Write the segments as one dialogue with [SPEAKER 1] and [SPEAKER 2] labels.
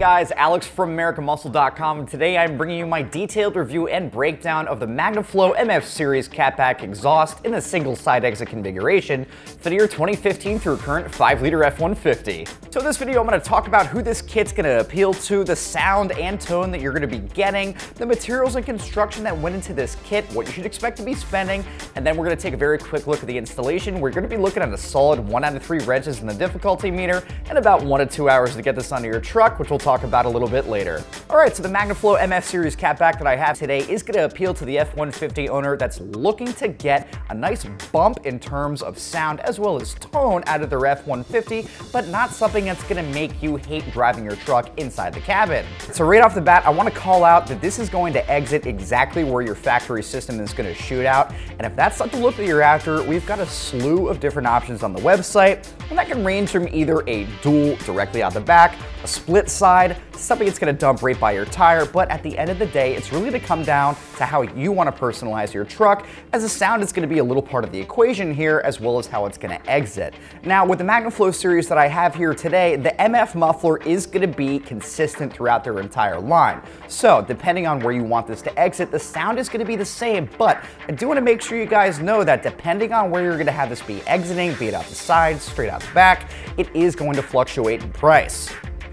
[SPEAKER 1] guys, Alex from AmericanMuscle.com, today I'm bringing you my detailed review and breakdown of the MagnaFlow MF Series catback exhaust in the single side exit configuration for the year 2015 through current 5-liter F-150. So in this video, I'm going to talk about who this kit's going to appeal to, the sound and tone that you're going to be getting, the materials and construction that went into this kit, what you should expect to be spending, and then we're going to take a very quick look at the installation. We're going to be looking at a solid 1 out of 3 wrenches in the difficulty meter and about 1 to 2 hours to get this onto your truck, which we'll talk about a little bit later. All right, so the MagnaFlow MF Series catback that I have today is going to appeal to the F-150 owner that's looking to get a nice bump in terms of sound as well as tone out of their F-150, but not something that's going to make you hate driving your truck inside the cabin. So right off the bat, I want to call out that this is going to exit exactly where your factory system is going to shoot out, and if that's not the look that you're after, we've got a slew of different options on the website, and that can range from either a dual directly out the back, a split side, something that's gonna dump right by your tire, but at the end of the day, it's really gonna come down to how you wanna personalize your truck, as the sound is gonna be a little part of the equation here, as well as how it's gonna exit. Now, with the MagnaFlow series that I have here today, the MF muffler is gonna be consistent throughout their entire line. So, depending on where you want this to exit, the sound is gonna be the same, but I do wanna make sure you guys know that depending on where you're gonna have this be exiting, be it out the side, straight out the back, it is going to fluctuate in price.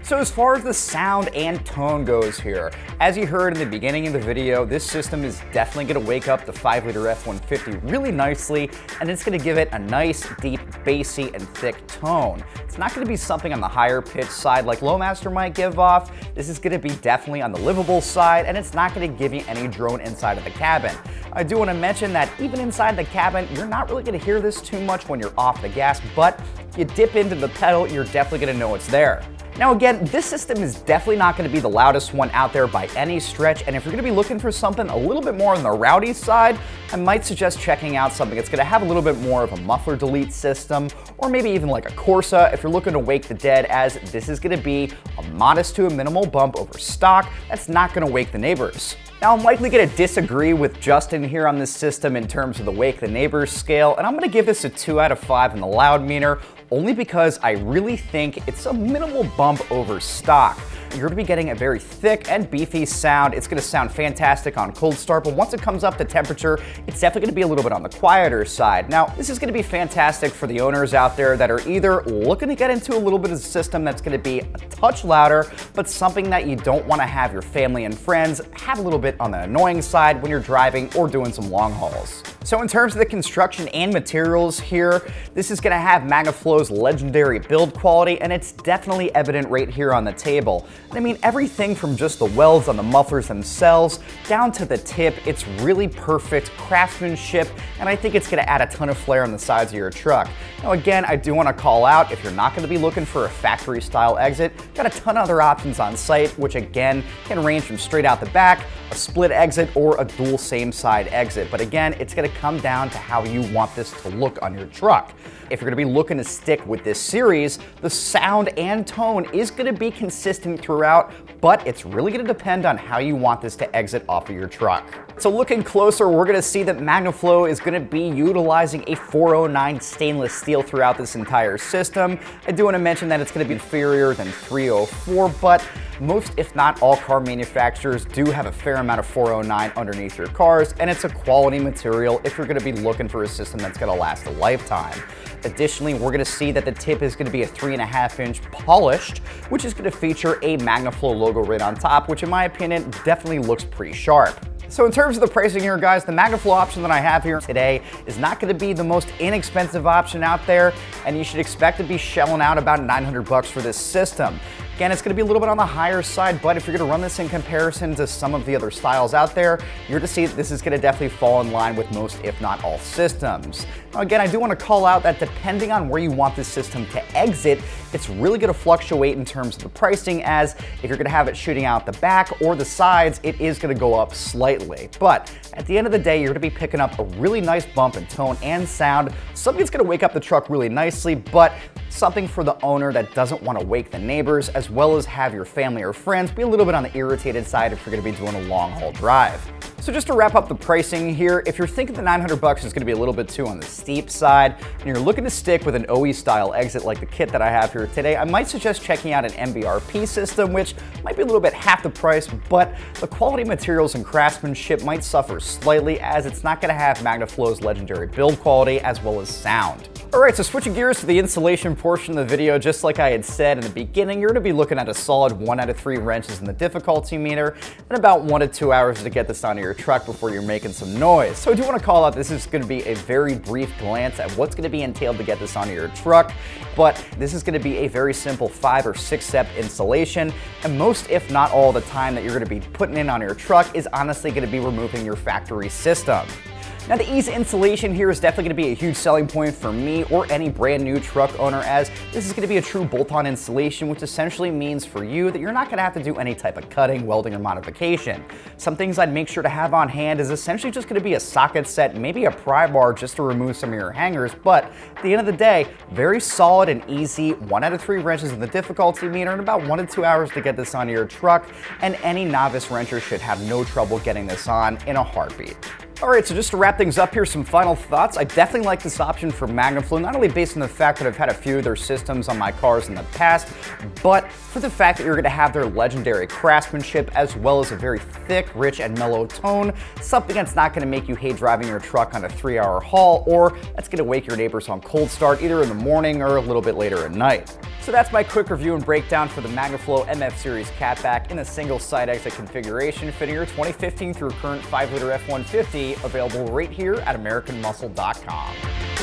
[SPEAKER 1] So as far as the sound and tone goes here, as you heard in the beginning of the video, this system is definitely gonna wake up the 5 liter F-150 really nicely, and it's gonna give it a nice, deep, bassy, and thick tone. It's not gonna be something on the higher pitch side like Flowmaster might give off. This is gonna be definitely on the livable side, and it's not gonna give you any drone inside of the cabin. I do wanna mention that even inside the cabin, you're not really gonna hear this too much when you're off the gas, but you dip into the pedal, you're definitely gonna know it's there. Now again, this system is definitely not going to be the loudest one out there by any stretch, and if you're going to be looking for something a little bit more on the rowdy side, I might suggest checking out something that's going to have a little bit more of a muffler delete system, or maybe even like a Corsa if you're looking to wake the dead, as this is going to be a modest to a minimal bump over stock that's not going to wake the neighbors. Now, I'm likely to disagree with Justin here on this system in terms of the Wake the Neighbors scale, and I'm going to give this a 2 out of 5 in the loud meter, only because I really think it's a minimal bump over stock. You're gonna be getting a very thick and beefy sound. It's gonna sound fantastic on cold start, but once it comes up to temperature, it's definitely gonna be a little bit on the quieter side. Now, this is gonna be fantastic for the owners out there that are either looking to get into a little bit of a system that's gonna be a touch louder, but something that you don't wanna have your family and friends have a little bit on the annoying side when you're driving or doing some long hauls. So in terms of the construction and materials here, this is gonna have MagnaFlow's legendary build quality, and it's definitely evident right here on the table. I mean, everything from just the welds on the mufflers themselves down to the tip, it's really perfect craftsmanship, and I think it's gonna add a ton of flair on the sides of your truck. Now again, I do wanna call out, if you're not gonna be looking for a factory style exit, got a ton of other options on site, which again, can range from straight out the back, a split exit, or a dual same side exit. But again, it's gonna come down to how you want this to look on your truck. If you're gonna be looking to stick with this series, the sound and tone is gonna be consistent throughout, but it's really gonna depend on how you want this to exit off of your truck. So looking closer, we're gonna see that MagnaFlow is gonna be utilizing a 409 stainless steel throughout this entire system. I do wanna mention that it's gonna be inferior than 304, but most, if not all car manufacturers do have a fair amount of 409 underneath your cars, and it's a quality material if you're gonna be looking for a system that's gonna last a lifetime. Additionally, we're gonna see that the tip is gonna be a three and a half inch polished, which is gonna feature a MagnaFlow logo right on top, which in my opinion definitely looks pretty sharp. So in terms of the pricing here, guys, the MagnaFlow option that I have here today is not gonna be the most inexpensive option out there, and you should expect to be shelling out about 900 bucks for this system. Again, it's gonna be a little bit on the higher side, but if you're gonna run this in comparison to some of the other styles out there, you're to see that this is gonna definitely fall in line with most, if not all systems. Now again, I do wanna call out that depending on where you want this system to exit, it's really gonna fluctuate in terms of the pricing as if you're gonna have it shooting out the back or the sides, it is gonna go up slightly. But at the end of the day, you're gonna be picking up a really nice bump in tone and sound, something that's gonna wake up the truck really nicely, but something for the owner that doesn't want to wake the neighbors, as well as have your family or friends be a little bit on the irritated side if you're going to be doing a long haul drive. So just to wrap up the pricing here, if you're thinking the 900 bucks is going to be a little bit too on the steep side, and you're looking to stick with an OE style exit like the kit that I have here today, I might suggest checking out an MBRP system, which might be a little bit half the price, but the quality materials and craftsmanship might suffer slightly as it's not going to have MagnaFlow's legendary build quality as well as sound. Alright, so switching gears to the installation portion of the video, just like I had said in the beginning, you're going to be looking at a solid 1 out of 3 wrenches in the difficulty meter, and about 1 to 2 hours to get this onto your truck before you're making some noise. So I do want to call out this is going to be a very brief glance at what's going to be entailed to get this onto your truck, but this is going to be a very simple 5 or 6 step installation, and most if not all the time that you're going to be putting in on your truck is honestly going to be removing your factory system. Now the ease installation here is definitely going to be a huge selling point for me or any brand new truck owner as this is going to be a true bolt-on installation which essentially means for you that you're not going to have to do any type of cutting, welding, or modification. Some things I'd make sure to have on hand is essentially just going to be a socket set, maybe a pry bar just to remove some of your hangers, but at the end of the day, very solid and easy, one out of three wrenches in the difficulty meter and about one to two hours to get this onto your truck, and any novice wrencher should have no trouble getting this on in a heartbeat. All right, so just to wrap things up here, some final thoughts. I definitely like this option for MagnaFlow, not only based on the fact that I've had a few of their systems on my cars in the past, but for the fact that you're gonna have their legendary craftsmanship as well as a very thick, rich, and mellow tone, something that's not gonna make you hate driving your truck on a three hour haul, or that's gonna wake your neighbors on cold start either in the morning or a little bit later at night. So that's my quick review and breakdown for the MagnaFlow MF Series catback in a single side exit configuration fitting your 2015 through current 5 liter F-150 available right here at AmericanMuscle.com.